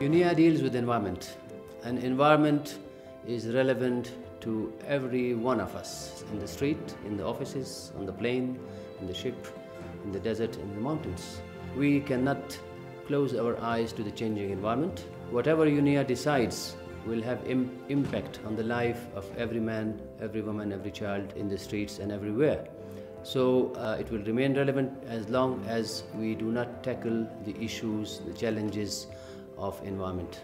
UNEA deals with environment, and environment is relevant to every one of us in the street, in the offices, on the plane, in the ship, in the desert, in the mountains. We cannot close our eyes to the changing environment. Whatever UNEA decides will have Im- impact on the life of every man, every woman, every child in the streets and everywhere. So uh, it will remain relevant as long as we do not tackle the issues, the challenges of environment.